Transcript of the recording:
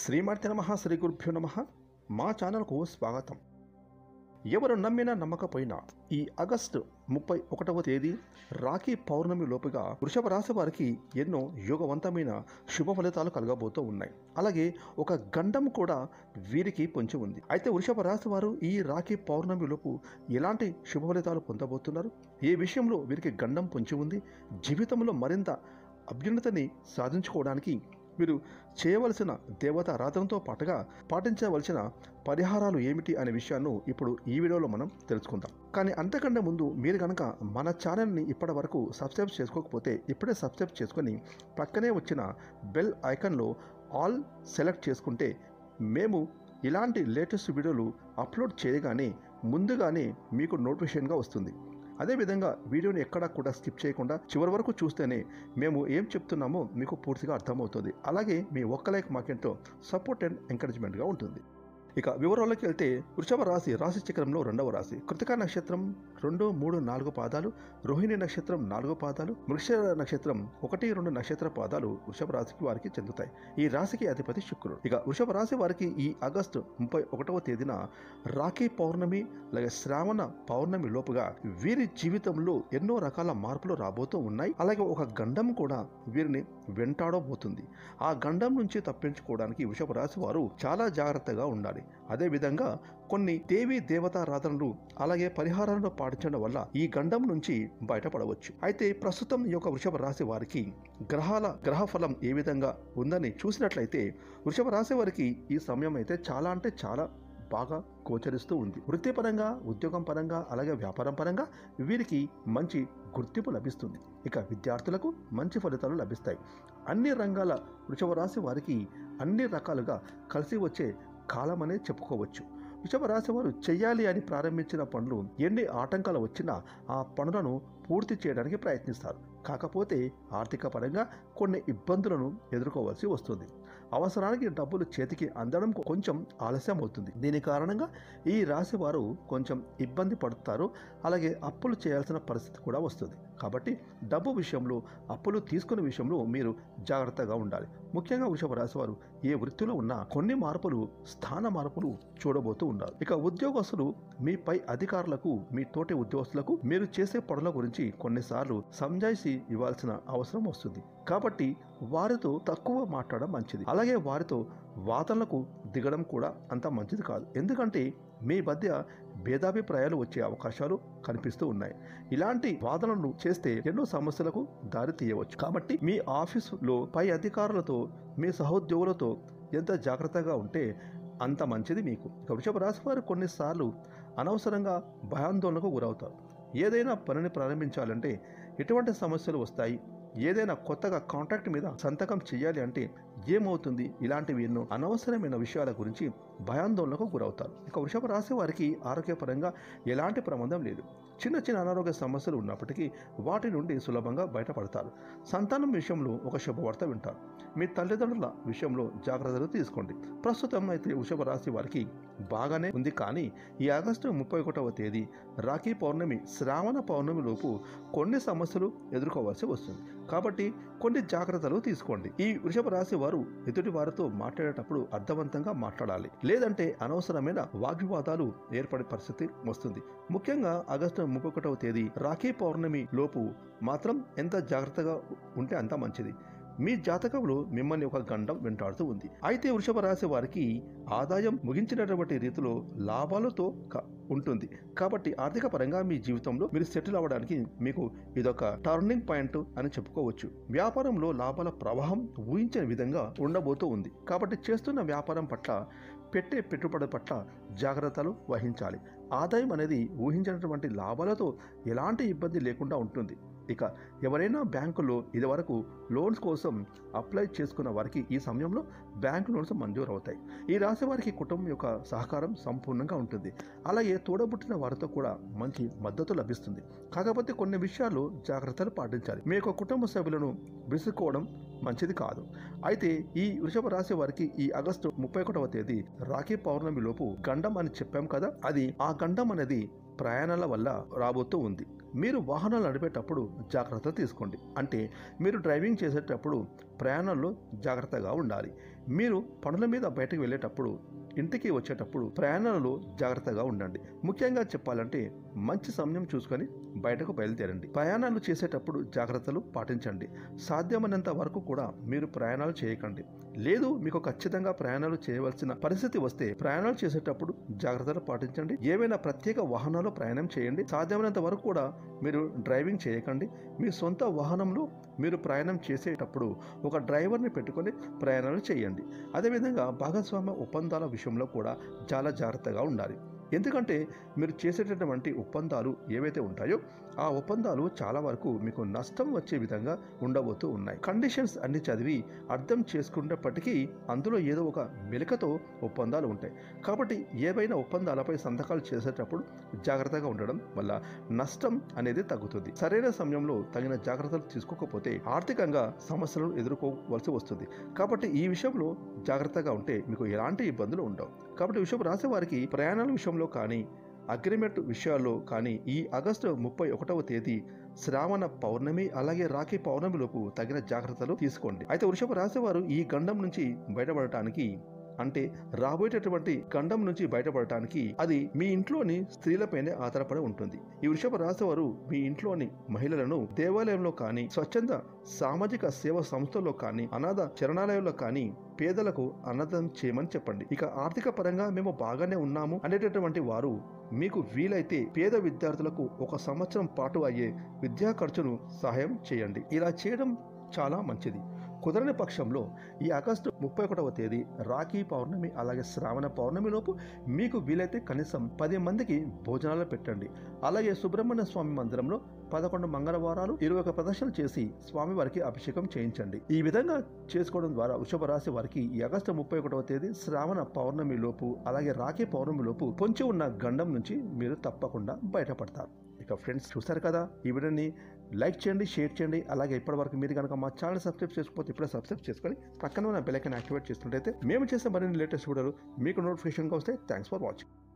శ్రీమతి నమ శ్రీ గురుభ్యో నమ. మా ఛానల్కు స్వాగతం. ఎవరు నమ్మినా నమ్మకపోయినా ఈ ఆగస్టు ముప్పై ఒకటవ తేదీ రాఖీ పౌర్ణమి లోపుగా వృషభ రాశి వారికి ఎన్నో యోగవంతమైన శుభ ఫలితాలు కలగబోతూ ఉన్నాయి. అలాగే ఒక గండం కూడా వీరికి పొంచి ఉంది. అయితే వృషభ రాశి వారు ఈ రాఖీ పౌర్ణమి లోపు ఎలాంటి శుభ ఫలితాలు పొందబోతున్నారు? ఏ విషయంలో వీరికి గండం పొంచి ఉంది? జీవితంలో మరింత అభ్యున్నతిని సాధించుకోవడానికి మీరు చేయవలసిన దేవత ఆరాధనతో పాటుగా పాటించవలసిన పరిహారాలు ఏమిటి అనే విషయాన్ని ఇప్పుడు ఈ వీడియోలో మనం తెలుసుకుందాం. కానీ అంతకంటే ముందు మీరు కనుక మన ఛానల్ని ఇప్పటి వరకు సబ్స్క్రైబ్ చేసుకోకపోతే ఇప్పుడే సబ్స్క్రైబ్ చేసుకొని పక్కనే వచ్చిన బెల్ ఐకన్లో ఆల్ సెలెక్ట్ చేసుకుంటే మేము ఇలాంటి లేటెస్ట్ వీడియోలు అప్లోడ్ చేయగానే ముందుగానే మీకు నోటిఫికేషన్గా వస్తుంది. అదేవిధంగా వీడియోని ఎక్కడా కూడా స్కిప్ చేయకుండా చివరి వరకు చూస్తేనే మేము ఏం చెప్తున్నామో మీకు పూర్తిగా అర్థమవుతుంది. అలాగే మీ ఒక్క లైక్ మాకెంతో సపోర్ట్ అండ్ ఎంకరేజ్మెంట్గా ఉంటుంది. ఇక వివరాల్లోకి వెళ్తే వృషభ రాశి రాశి చక్రంలో రెండవ రాశి. కృతికా నక్షత్రం రెండు మూడు నాలుగు పాదాలు రోహిణి నక్షత్రం నాలుగు పాదాలు మృష నక్షత్రం ఒకటి రెండు నక్షత్ర పాదాలు వృషభ రాశికి వారికి చెందుతాయి. ఈ రాశికి అధిపతి శుక్రుడు. ఇక వృషభ రాశి వారికి ఈ ఆగస్టు ముప్పై ఒకటవ తేదీన రాఖీ పౌర్ణమి అలాగే శ్రావణ పౌర్ణమి లోపుగా వీరి జీవితంలో ఎన్నో రకాల మార్పులు రాబోతూ ఉన్నాయి. అలాగే ఒక గండం కూడా వీరిని వెంటాడబోతుంది. ఆ గండం నుంచి తప్పించుకోవడానికి వృషభ రాశి వారు చాలా జాగ్రత్తగా ఉండాలి. అదేవిధంగా కొన్ని దేవీ దేవతారాధనలు అలాగే పరిహారాలను పాటించడం వల్ల ఈ గండం నుంచి బయటపడవచ్చు. అయితే ప్రస్తుతం ఈ యొక్క వృషభ రాశి వారికి గ్రహాల గ్రహ ఫలం ఏ విధంగా ఉందని చూసినట్లయితే వృషభ రాశి వారికి ఈ సమయం అయితే చాలా అంటే చాలా బాగా గోచరిస్తూ ఉంది. వృత్తిపరంగా ఉద్యోగం పరంగా అలాగే వ్యాపారం పరంగా వీరికి మంచి గుర్తింపు లభిస్తుంది. ఇక విద్యార్థులకు మంచి ఫలితాలు లభిస్తాయి. అన్ని రంగాల వృషభ రాశి వారికి అన్ని రకాలుగా కలిసి వచ్చే కాలం అనే చెప్పుకోవచ్చు. వృషభ వారు చెయ్యాలి అని ప్రారంభించిన పనులు ఎన్ని ఆటంకాలు వచ్చినా ఆ పనులను పూర్తి చేయడానికి ప్రయత్నిస్తారు. కాకపోతే ఆర్థిక పరంగా కొన్ని ఇబ్బందులను ఎదుర్కోవాల్సి వస్తుంది. అవసరానికి డబ్బులు చేతికి అందడం కొంచెం ఆలస్యం అవుతుంది దీని కారణంగా ఈ రాశి వారు కొంచెం ఇబ్బంది పడుతారు. అలాగే అప్పులు చేయాల్సిన పరిస్థితి కూడా వస్తుంది. కాబట్టి డబ్బు విషయంలో అప్పులు తీసుకునే విషయంలో మీరు జాగ్రత్తగా ఉండాలి. ముఖ్యంగా వృషభ రాశి వారు ఏ వృత్తిలో ఉన్నా కొన్ని మార్పులు స్థాన మార్పులు చూడబోతూ ఉన్నారు ఇక ఉద్యోగస్తులు మీ పై అధికారులకు మీ తోటి ఉద్యోగస్తులకు మీరు చేసే పనుల గురించి కొన్నిసార్లు సంజాయిషి ఇవ్వాల్సిన అవసరం వస్తుంది. కాబట్టి వారితో తక్కువ మాట్లాడడం మంచిది. అలాగే వారితో వాదనలకు దిగడం కూడా అంత మంచిది కాదు. ఎందుకంటే మీ మధ్య భేదాభిప్రాయాలు వచ్చే అవకాశాలు కనిపిస్తూ ఉన్నాయి. ఇలాంటి వాదనలు చేస్తే ఎన్నో సమస్యలకు దారి తీయవచ్చు. కాబట్టి మీ ఆఫీసులో పై అధికారులతో మీ సహోద్యోగులతో ఎంత జాగ్రత్తగా ఉంటే అంత మంచిది మీకు. ఇక వృషభ రాశి వారు కొన్నిసార్లు అనవసరంగా భయాందోళనకు గురవుతారు. ఏదైనా పనిని ప్రారంభించాలంటే ఎటువంటి సమస్యలు వస్తాయి? ఏదైనా కొత్తగా కాంట్రాక్ట్ మీద సంతకం చేయాలి అంటే ఏమవుతుంది? ఇలాంటివి ఎన్నో అనవసరమైన విషయాల గురించి భయాందోళనకు గురవుతారు. ఇక వృషభ రాశి వారికి ఆరోగ్యపరంగా ఎలాంటి ప్రమాదం లేదు. చిన్న చిన్న అనారోగ్య సమస్యలు ఉన్నప్పటికీ వాటి నుండి సులభంగా బయటపడతారు. సంతానం విషయంలో ఒక శుభవార్త వింటారు. మీ తల్లిదండ్రుల విషయంలో జాగ్రత్తలు తీసుకోండి. ప్రస్తుతం అయితే వృషభ రాశి వారికి బాగానే ఉంది కానీ ఈ ఆగస్టు ముప్పై ఒకటవ తేదీ రాఖీ పౌర్ణమి శ్రావణ పౌర్ణమి లోపు కొన్ని సమస్యలు ఎదుర్కోవాల్సి వస్తుంది. కాబట్టి కొన్ని జాగ్రత్తలు తీసుకోండి. ఈ వృషభ రాశి వారు ఎదుటి వారితో మాట్లాడేటప్పుడు అర్థవంతంగా మాట్లాడాలి. లేదంటే అనవసరమైన వాగ్వివాదాలు ఏర్పడే పరిస్థితి వస్తుంది. ముఖ్యంగా ఆగస్టు ముప్పై ఒకటవ తేదీ రాఖీ పౌర్ణమి లోపు మాత్రం ఎంత జాగ్రత్తగా ఉంటే అంత మంచిది. మీ జాతకంలో మిమ్మల్ని ఒక గండం వెంటాడుతూ ఉంది. అయితే వృషభ రాశి వారికి ఆదాయం ముగించినటువంటి రీతిలో లాభాలతో ఉంటుంది. కాబట్టి ఆర్థిక పరంగా మీ జీవితంలో మీరు సెటిల్ అవ్వడానికి మీకు ఇదొక టర్నింగ్ పాయింట్ అని చెప్పుకోవచ్చు. వ్యాపారంలో లాభాల ప్రవాహం ఊహించని విధంగా ఉండబోతూ ఉంది. కాబట్టి చేస్తున్న వ్యాపారం పట్ల పెట్టే పెట్టుబడి పట్ల జాగ్రత్తలు వహించాలి. ఆదాయం అనేది ఊహించినటువంటి లాభాలతో ఎలాంటి ఇబ్బంది లేకుండా ఉంటుంది. ఇక ఎవరైనా బ్యాంకులో ఇదివరకు లోన్స్ కోసం అప్లై చేసుకున్న వారికి ఈ సమయంలో బ్యాంకు లోన్స్ మంజూరు అవుతాయి ఈ రాశి వారికి కుటుంబం యొక్క సహకారం సంపూర్ణంగా ఉంటుంది. అలాగే తోడబుట్టిన వారితో కూడా మంచి మద్దతు లభిస్తుంది. కాకపోతే కొన్ని విషయాలు జాగ్రత్తలు పాటించాలి. మీ యొక్క కుటుంబ సభ్యులను విసుకోవడం మంచిది కాదు. అయితే ఈ వృషభ రాశి వారికి ఈ ఆగస్టు ముప్పై ఒకటవ తేదీ రాఖీ పౌర్ణమి లోపు గండం అని చెప్పాం కదా అది ఆ గండం అనేది ప్రయాణాల వల్ల రాబోతూ ఉంది. మీరు వాహనాలు నడిపేటప్పుడు జాగ్రత్త తీసుకోండి. అంటే మీరు డ్రైవింగ్ చేసేటప్పుడు ప్రయాణంలో జాగ్రత్తగా ఉండాలి. మీరు పనుల మీద బయటకు వెళ్ళేటప్పుడు ఇంటికి వచ్చేటప్పుడు ప్రయాణాలలో జాగ్రత్తగా ఉండండి. ముఖ్యంగా చెప్పాలంటే మంచి సమయం చూసుకొని బయటకు బయలుదేరండి. ప్రయాణాలు చేసేటప్పుడు జాగ్రత్తలు పాటించండి. సాధ్యమైనంత వరకు కూడా మీరు ప్రయాణాలు చేయకండి. లేదు మీకు ఖచ్చితంగా ప్రయాణాలు చేయవలసిన పరిస్థితి వస్తే ప్రయాణాలు చేసేటప్పుడు జాగ్రత్తలు పాటించండి. ఏవైనా ప్రత్యేక వాహనాలు ప్రయాణం చేయండి. సాధ్యమైనంత వరకు కూడా మీరు డ్రైవింగ్ చేయకండి. మీ సొంత వాహనంలో మీరు ప్రయాణం చేసేటప్పుడు ఒక డ్రైవర్ని పెట్టుకొని ప్రయాణాలు చేయండి. అదేవిధంగా భాగస్వామ్య ఒప్పందాల విషయంలో కూడా చాలా జాగ్రత్తగా ఉండాలి. ఎందుకంటే మీరు చేసేటటువంటి ఒప్పందాలు ఏవైతే ఉంటాయో ఆ ఒప్పందాలు చాలా వరకు మీకు నష్టం వచ్చే విధంగా ఉండబోతూ ఉన్నాయి. కండిషన్స్ అన్ని చదివి అర్థం చేసుకున్నప్పటికీ అందులో ఏదో ఒక మెలకతో ఒప్పందాలు ఉంటాయి. కాబట్టి ఏవైనా ఒప్పందాలపై సంతకాలు చేసేటప్పుడు జాగ్రత్తగా ఉండడం వల్ల నష్టం అనేది తగ్గుతుంది. సరైన సమయంలో తగిన జాగ్రత్తలు తీసుకోకపోతే ఆర్థికంగా సమస్యలను ఎదుర్కోవలసి వస్తుంది. కాబట్టి ఈ విషయంలో జాగ్రత్తగా ఉంటే మీకు ఎలాంటి ఇబ్బందులు ఉండవు. కాబట్టి విషయం రాసే వారికి ప్రయాణాల విషయంలో కానీ అగ్రిమెంట్ విషయాల్లో కానీ ఈ ఆగస్టు ముప్పై ఒకటవ తేదీ శ్రావణ పౌర్ణమి అలాగే రాఖీ పౌర్ణమిలోపు తగిన జాగ్రత్తలు తీసుకోండి. అయితే వృషభ రాశివారు ఈ గండం నుంచి బయటపడటానికి అంటే రాబోయేటటువంటి ఖండం నుంచి బయటపడటానికి అది మీ ఇంట్లోని స్త్రీలపైనే ఆధారపడి ఉంటుంది. ఈ వృషభ రాశి వారు మీ ఇంట్లోని మహిళలను దేవాలయంలో కానీ స్వచ్ఛంద సామాజిక సేవ సంస్థల్లో కానీ అనాథ చరణాలయంలో కానీ పేదలకు అన్నదానం చేయమని చెప్పండి. ఇక ఆర్థిక పరంగా మేము బాగానే ఉన్నాము అనేటటువంటి వారు మీకు వీలైతే పేద విద్యార్థులకు ఒక సంవత్సరం పాటు అయ్యే విద్యా ఖర్చును సహాయం చేయండి. ఇలా చేయడం చాలా మంచిది. కుదరని పక్షంలో ఈ ఆగస్టు ముప్పై ఒకటవ తేదీ రాఖీ పౌర్ణమి అలాగే శ్రావణ పౌర్ణమిలోపు మీకు వీలైతే కనీసం పది మందికి భోజనాలు పెట్టండి. అలాగే సుబ్రహ్మణ్య స్వామి మందిరంలో పదకొండు మంగళవారాలు ఇరవై ఒక ప్రదర్శనలు చేసి స్వామివారికి అభిషేకం చేయించండి. ఈ విధంగా చేసుకోవడం ద్వారా వృషభ రాశి వారికి ఈ ఆగస్టు ముప్పై ఒకటవ తేదీ శ్రావణ పౌర్ణమి లోపు అలాగే రాఖీ పౌర్ణమి లోపు పొంచి ఉన్న గండం నుంచి మీరు తప్పకుండా బయటపడతారు. ఇక ఫ్రెండ్స్ చూసారు కదా ఈ వీడియోని లైక్ చేయండి షేర్ చేయండి. అలాగే ఇప్పటివరకు మీరు కనుక మా ఛానల్ సబ్స్క్రైబ్ చేసుకోకపోతే ఇప్పుడే సబ్స్క్రైబ్ చేసుకొని పక్కన ఉన్న బెల్ ఐకాన్ యాక్టివేట్ చేస్తుంటే మేము చేసే మరిన్ని లేటెస్ట్ వీడియోలు మీకు నోటిఫికేషన్గా వస్తే థ్యాంక్స్ ఫర్ వాచింగ్